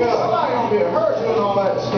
because somebody gonna be a virgin and that.